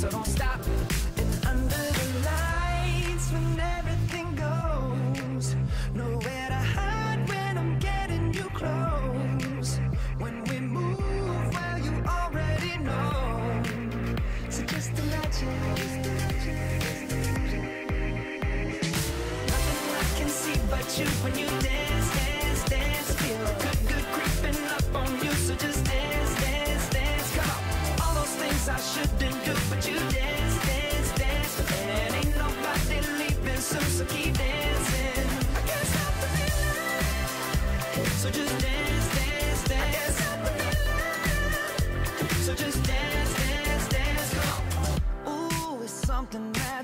so don't stop. And under the lights, when everything goes, nowhere to hide when I'm getting you close. When we move, well, you already know. So just imagine.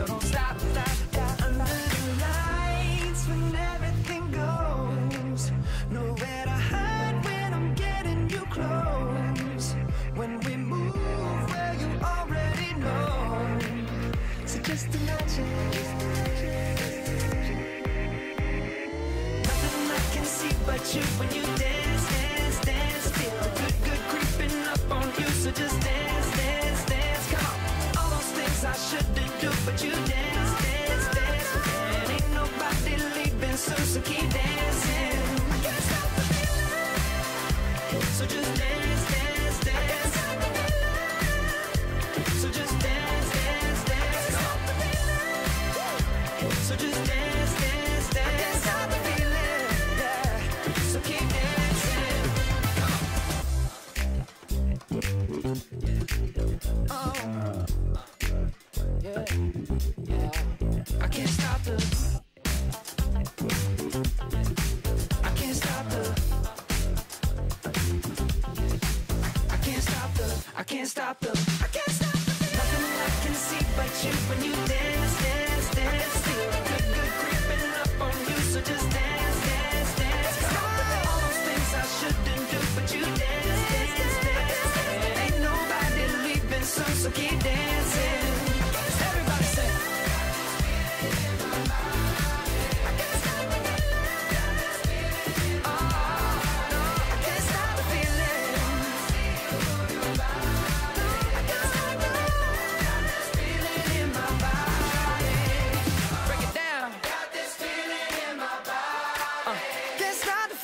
So don't stop, stop, stop. Under the lights when everything goes, nowhere to hide when I'm getting you close. When we move, well you already know. So just imagine. Nothing I can see but you when you dance, do, but you dance, dance, dance. And ain't nobody leaving soon, so keep dancing. Nothing I can see but you when you dance dance dance,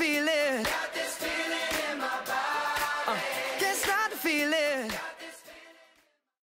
feel it.